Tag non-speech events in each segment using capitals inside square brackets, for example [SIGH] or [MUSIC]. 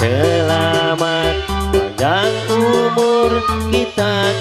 Selamat panjang umur kita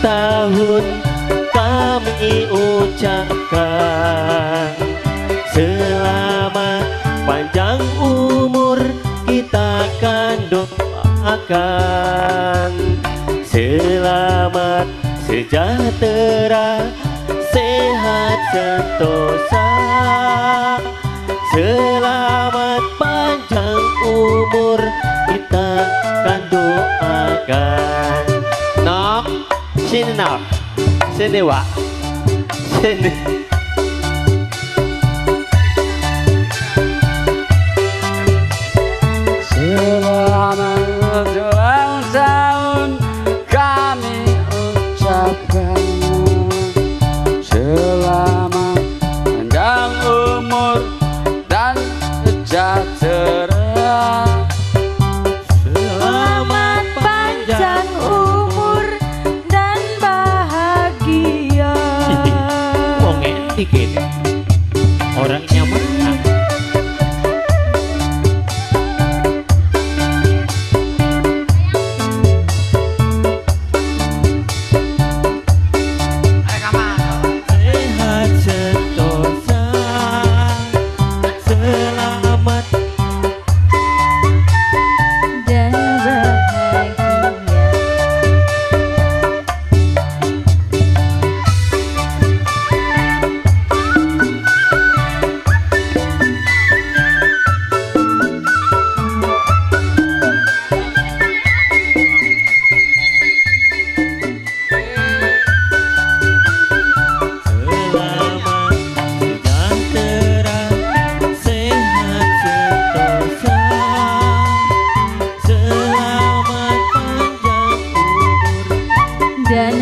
tahun kami ucapkan. Selamat panjang umur kita akan doakan. Selamat sejahtera sehat sentosa. Selamat panjang umur せネは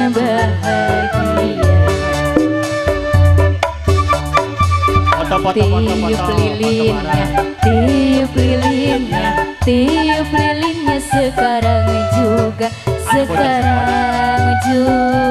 bahagia. Tiup lilinnya, tiup lilinnya, tiup lilinnya sekarang juga, sekarang juga,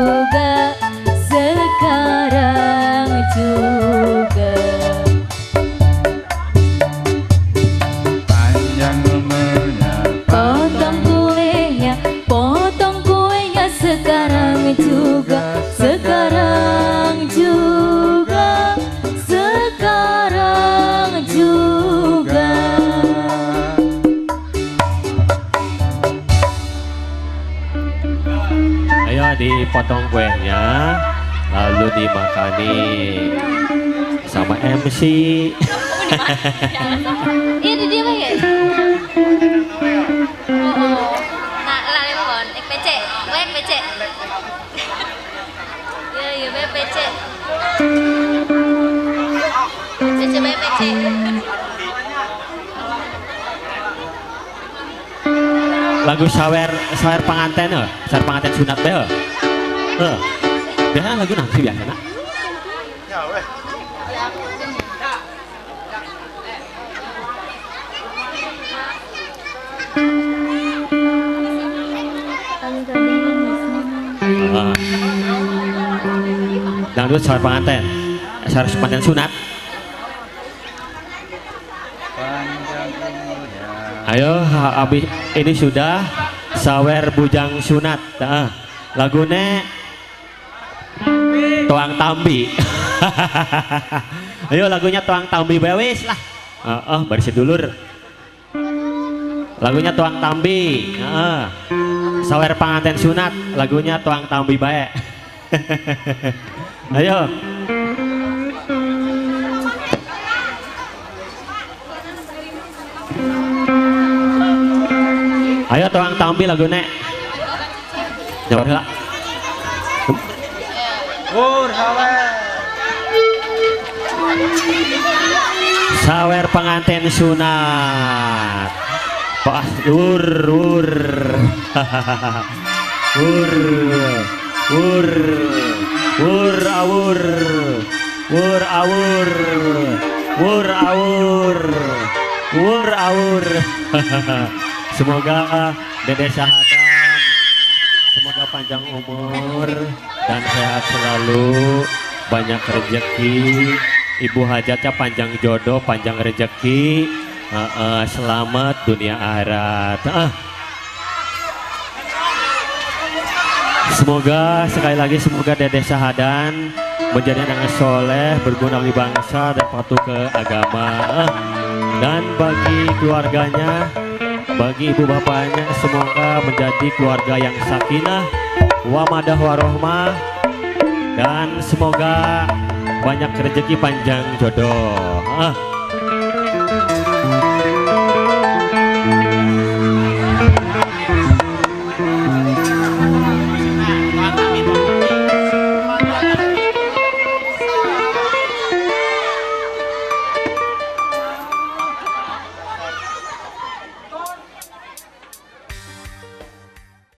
dipotong kuenya Lalu dimakani Sama MC [LAUGHS] Iya di dia ya. Oh, nah lah lepon, ek PC, gue ek PC. Iya iya gue PC. PC gue PC. Lagu sawer sawer pengantin eh Sawer pengantin sunat deh Eh Biasa lagu nanti biasa nak Ah. Dangdut sawer pengantin Sawer pengantin sunat Ayo, ha- habis ini sudah sawer bujang sunat. Nah, lagune Tuang Tambi. [LAUGHS] Ayo lagunya Tuang Tambi bewis lah. Oh, oh baris dulur. Lagunya Tuang Tambi. Heeh. sawer panganten sunat, lagunya Tuang Tambi bae. [LAUGHS] Ayo. Ayo tuang tambi lagu nek. Jawab lah. Pur sawer. sawer pengantin sunat. Pak ur ur [LAUGHS] ur ur ur awur. Ur awur ur awur ur awur. [LAUGHS] Semoga dede syahadat semoga panjang umur dan sehat selalu banyak rezeki ibu hajatnya panjang jodoh panjang rezeki Eh, eh, selamat dunia akhirat Ah. Semoga sekali lagi semoga Dede Sahadan menjadi anak soleh, berguna bagi bangsa dan patuh ke agama. Ah. Dan bagi keluarganya, bagi ibu bapaknya semoga menjadi keluarga yang sakinah, wamadah warohmah, dan semoga banyak rezeki panjang jodoh. Ah.